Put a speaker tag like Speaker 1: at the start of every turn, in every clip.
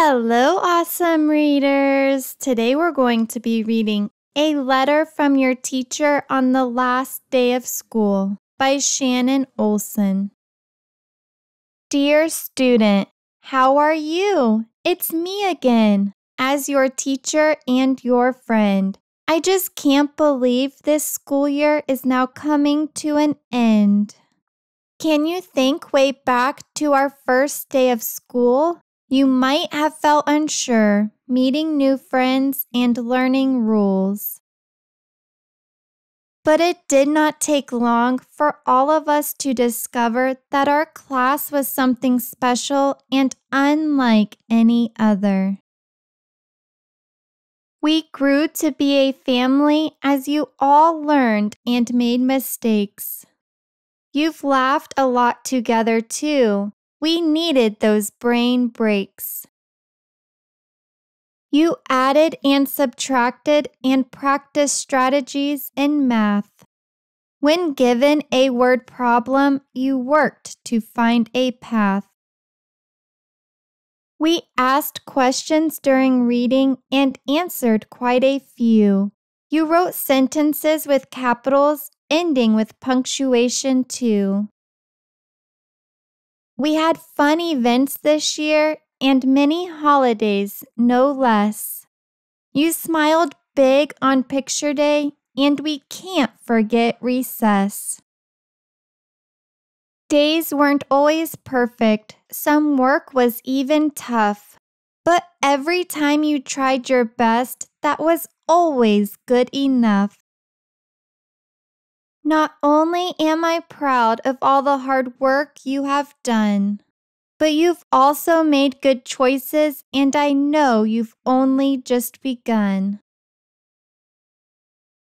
Speaker 1: Hello, awesome readers! Today we're going to be reading A Letter from Your Teacher on the Last Day of School by Shannon Olsen. Dear student, how are you? It's me again, as your teacher and your friend. I just can't believe this school year is now coming to an end. Can you think way back to our first day of school? You might have felt unsure, meeting new friends and learning rules. But it did not take long for all of us to discover that our class was something special and unlike any other. We grew to be a family as you all learned and made mistakes. You've laughed a lot together too, we needed those brain breaks. You added and subtracted and practiced strategies in math. When given a word problem, you worked to find a path. We asked questions during reading and answered quite a few. You wrote sentences with capitals, ending with punctuation too. We had fun events this year and many holidays, no less. You smiled big on picture day, and we can't forget recess. Days weren't always perfect, some work was even tough. But every time you tried your best, that was always good enough. Not only am I proud of all the hard work you have done, but you've also made good choices, and I know you've only just begun.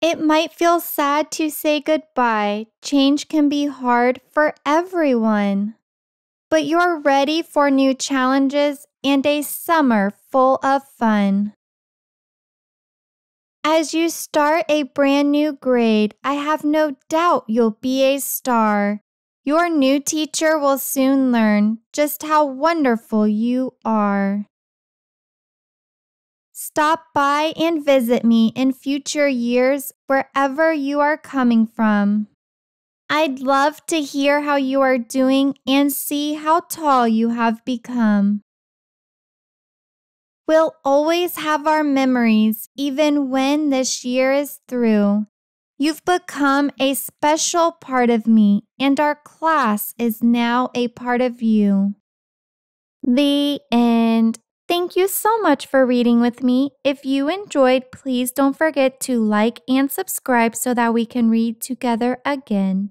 Speaker 1: It might feel sad to say goodbye. Change can be hard for everyone. But you're ready for new challenges and a summer full of fun. As you start a brand new grade, I have no doubt you'll be a star. Your new teacher will soon learn just how wonderful you are. Stop by and visit me in future years wherever you are coming from. I'd love to hear how you are doing and see how tall you have become. We'll always have our memories, even when this year is through. You've become a special part of me, and our class is now a part of you. The end. Thank you so much for reading with me. If you enjoyed, please don't forget to like and subscribe so that we can read together again.